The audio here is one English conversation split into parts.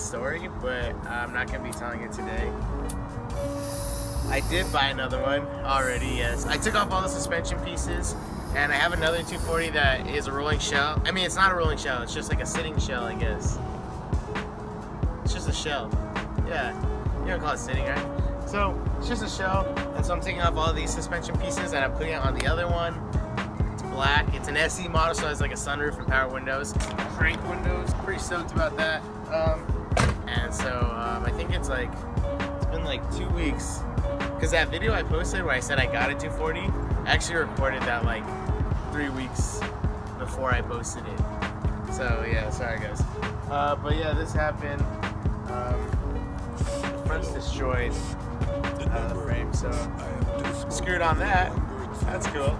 story, but I'm not gonna be telling it today. I did buy another one already, yes. I took off all the suspension pieces, and I have another 240 that is a rolling shell. I mean, it's not a rolling shell, it's just like a sitting shell, I guess. It's just a shell. Yeah, you don't call it sitting, right? So, it's just a shell, and so I'm taking off all these suspension pieces, and I'm putting it on the other one It's black. It's an SE model, so it has like a sunroof and power windows, crank windows. Pretty stoked about that. Um, and so um, I think it's like it's been like two weeks because that video I posted where I said I got a 240, I actually recorded that like three weeks before I posted it. So yeah, sorry guys. Uh, but yeah, this happened. Um, the front's destroyed of the frame, so screwed on that. That's cool.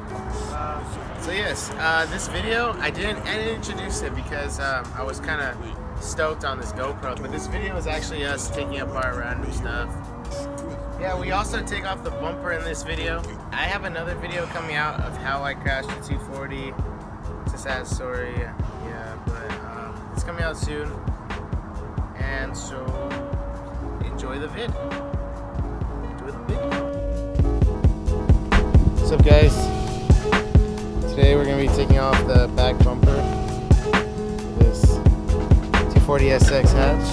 Uh, so yes, uh, this video I didn't I didn't introduce it because um, I was kind of stoked on this GoPro, but this video is actually us taking apart random stuff. Yeah, we also take off the bumper in this video. I have another video coming out of how I crashed the 240. It's a sad story, yeah, but um, it's coming out soon. And so enjoy the vid. Enjoy the vid. What's up guys? Today we're going to be taking off the back bumper 240 SX hatch.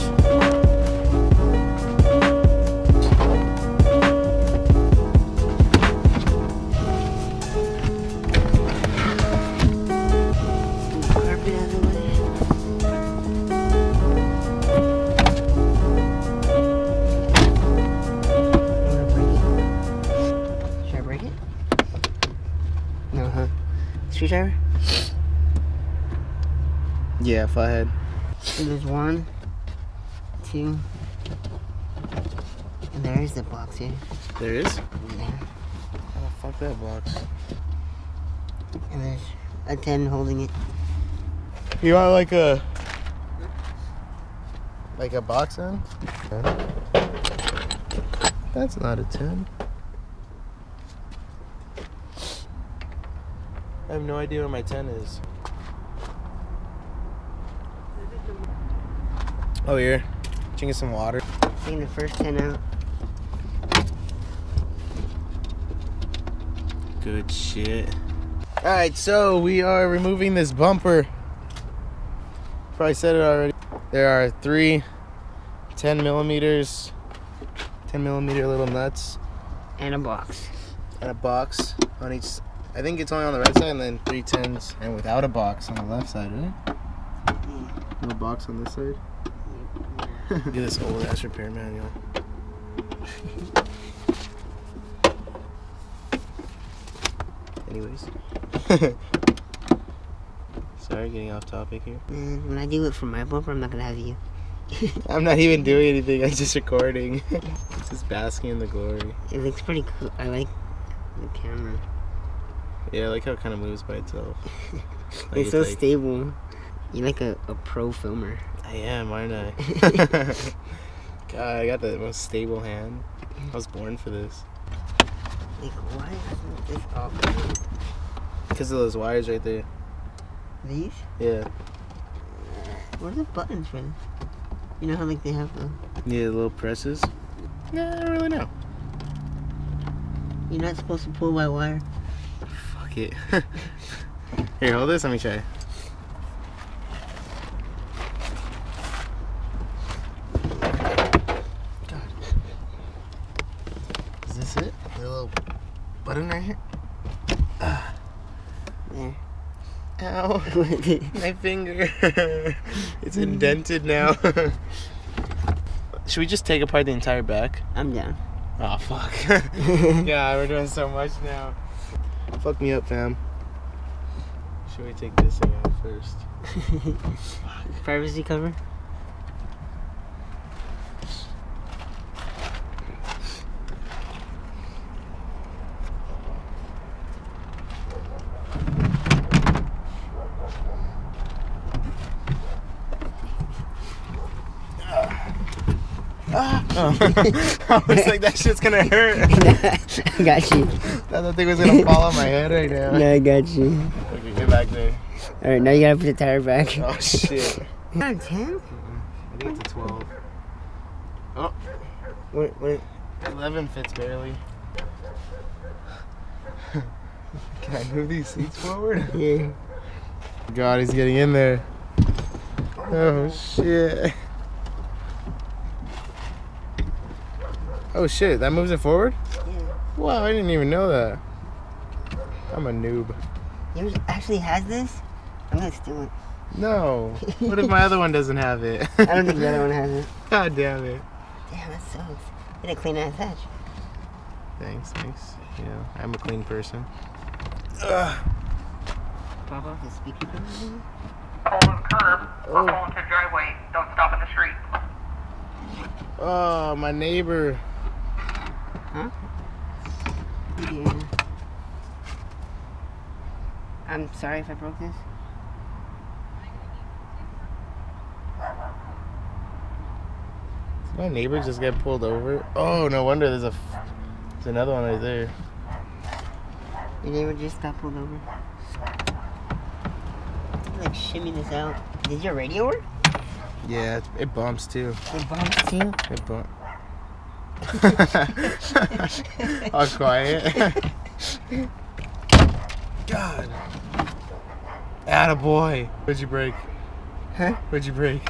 Carpet out of the way. You wanna break it? Should I break uh-huh. It? No, huh? Screwdriver? Yeah, flathead. And there's one, two, and there's the box here. There is? Yeah. Oh, fuck that box. And there's a 10 holding it. You want like a like a box end? That's not a 10. I have no idea where my 10 is. Oh, here. Drinking some water. Taking the first 10 out. Good shit. Alright, so we are removing this bumper. Probably said it already. There are three 10 millimeters, 10 millimeter little nuts, And a box. and a box on each. I think it's only on the right side, and then three tens, and without a box on the left side, right? No box on this side. Look at this old ass repair manual. Anyways. Sorry, getting off topic here. Man, when I do it for my bumper, I'm not gonna have you. I'm not even doing anything, I'm just recording. just basking in the glory. It looks pretty cool. I like the camera. Yeah, I like how it kind of moves by itself. Like it's so like- stable. You're like a, a pro filmer. I am, aren't I? God, I got the most stable hand. I was born for this. Like, why isn't this clean? Because of those wires right there. These? Yeah. What are the buttons for? You know how like they have the. Yeah, the little presses. Nah, I don't really know. You're not supposed to pull by wire. Fuck it. Here, hold this. Let me try. God. Is this it? The little button right here? There. Ow. My finger. it's indented now. Should we just take apart the entire back? I'm down. Oh fuck. yeah, we're doing so much now. Fuck me up, fam. Should we take this thing out first? Privacy cover. Oh. I was like, that shit's gonna hurt. I got you. I thought that thing was gonna fall on my head right now. No, I got you. Okay, get back there. All right, now you gotta put the tire back. Oh shit. Not a ten. Mm-hmm. I think it's a 12. What? What? 11 fits barely. Can I move these seats forward? Yeah. God, he's getting in there. Oh shit. Oh shit, that moves it forward? Yeah. Wow, I didn't even know that. I'm a noob. Yours actually has this. I'm gonna steal it. No. What if my other one doesn't have it? I don't think the other one has it. God damn it. Damn, that sucks. Get a clean ass hatch. Thanks, thanks. You know, I'm a clean person. Pop off the speaker. thing? Pull the curb Oh. pull into the driveway. Don't stop in the street. Oh, my neighbor. Yeah. I'm sorry if I broke this. Did my neighbor just get pulled over? Oh, no wonder there's a. f- There's another one right there. Your neighbor just got pulled over. Like shimmy this out. Did your radio work? Yeah, it, bumps too. It bumps too. It bump. All quiet. God. Atta boy. What'd you break? Huh? What'd you break?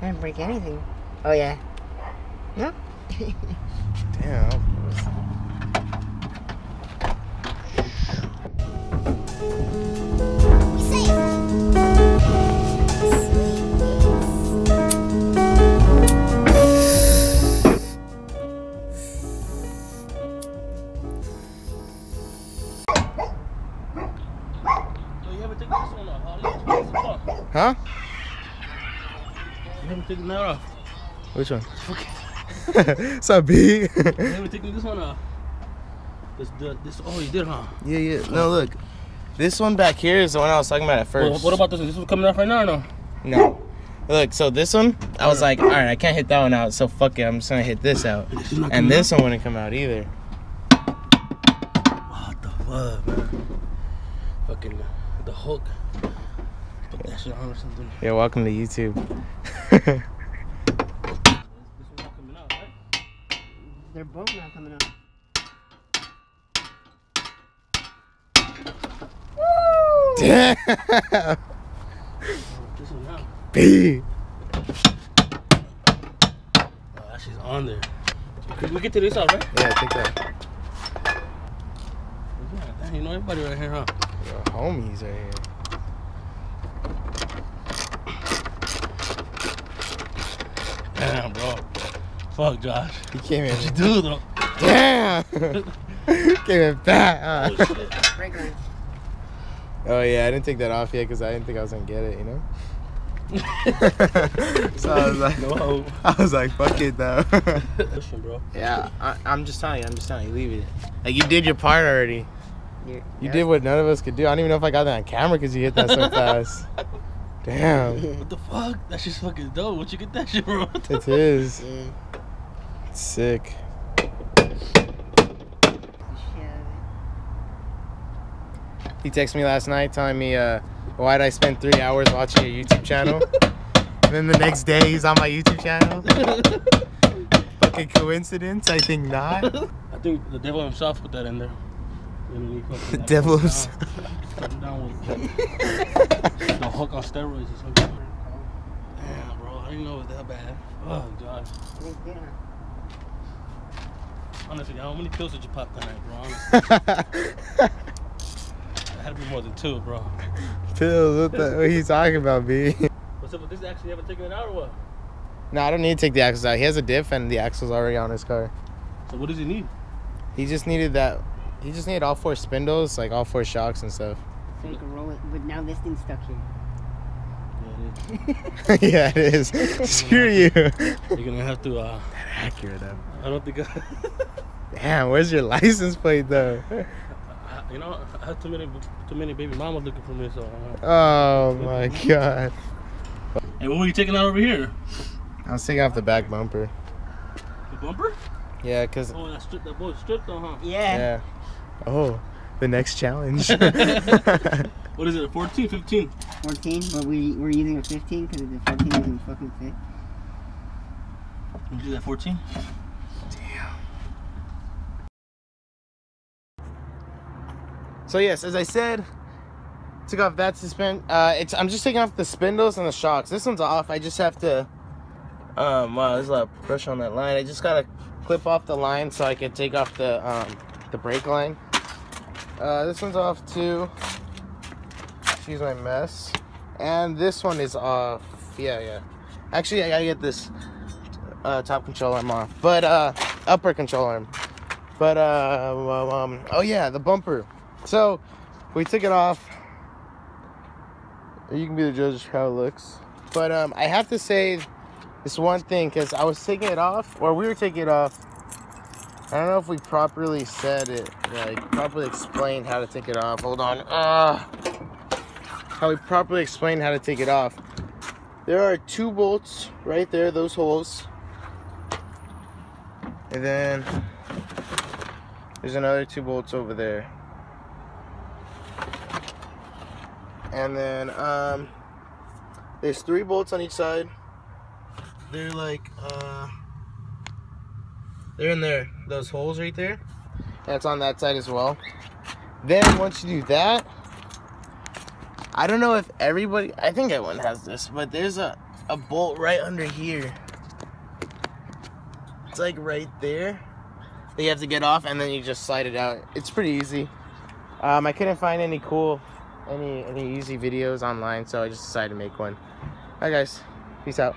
I didn't break anything. Oh yeah. No. Damn. So that off. Which one? What's up, B? You haven't taken this one off. This, this, oh, you did, huh? yeah, yeah. No, look. This one back here is the one I was talking about at Well, first. what about this one? This one coming off right now or no? No. Look, so this one, I was like, all right, I can't hit that one out, so fuck it, I'm just gonna hit this out. This And this one wouldn't come out either. What the fuck, man? Fucking uh, the hook. Put that shit on or something. Yeah, welcome to YouTube. This one's not coming out, right? They're both not coming up. Damn. Oh, this one now. B. Oh, that shit's on there. We- We get to this out, right? Yeah, take that. Yeah, damn, you know everybody right here, huh? Yo, homies right here. Damn, bro. Fuck, Josh. He came in. What you do, though? Damn. came in fat. Huh? Brake line. Oh yeah, I didn't take that off yet because I didn't think I was gonna get it. You know. so I was like, No. I was like, fuck it though. Listen, bro. yeah, I, I'm just telling you. I'm just telling you. Leave it. Like you did your part already. You're, You did what none of us could do. I don't even know if I got that on camera because you hit that so fast. Damn. What the fuck? That shit's fucking dope. What'd you get that shit, bro? It's his. Yeah. Mm. It's sick. He texted me last night telling me, uh, why'd I spend three hours watching your YouTube channel? and then the next day he's on my YouTube channel. Fucking coincidence? I think not. I think the devil himself put that in there. And then he fucking, The like, devil put himself. down- put it the hook on steroids or something. Damn, bro. I didn't know it was that bad. Oh, God. Honestly, how many pills did you pop tonight, bro? Honestly, it had to be more than two, bro. Pills, what, the, what are you talking about, B? What's up with this? Actually, haven't taken it out or what? No, I don't need to take the axles out. He has a diff and the axle's already on his car. So what does he need? He just needed that. He just needed all four spindles, like all four shocks and stuff. So you can roll it, but now this thing's stuck here. Yeah, it yeah, it is. Screw you. You're gonna have to. Uh, that Accurate though. I don't think. I, Damn, where's your license plate though? You know, I had too many, too many baby mamas looking for me. So. Uh, Oh my god. hey, what were you taking out over here? I was taking off the back bumper. The bumper? Yeah, cause Oh, that strip, that boy stripped though, huh? Yeah. yeah. Oh, the next challenge. What is it? A 14, 15? 14, but we, we're using a 15 because the 14 doesn't fucking fit. You do that 14? So yes, as I said, took off that suspend. Uh, it's I'm just taking off the spindles and the shocks. This one's off. I just have to. Um, wow, there's a lot of pressure on that line. I just gotta clip off the line so I can take off the um the brake line. Uh, this one's off too. Excuse my mess. And this one is off. Yeah, yeah. Actually, I gotta get this uh, top control arm off, but uh, upper control arm. But uh, um, oh yeah, the bumper. So we took it off. You can be the judge of how it looks. But um, I have to say this one thing because I was taking it off, or we were taking it off. I don't know if we properly said it, like properly explained how to take it off. Hold on. Uh, how we properly explained how to take it off. There are two bolts right there, those holes. And then there's another two bolts over there. And then um there's three bolts on each side. They're like uh they're in there, those holes right there. That's on that side as well. Then once you do that, I don't know if everybody I think everyone has this, but there's a, a bolt right under here. It's like right there that you have to get off and then you just slide it out. It's pretty easy. Um, I couldn't find any cool, any any easy videos online, so I just decided to make one. Alright guys, peace out.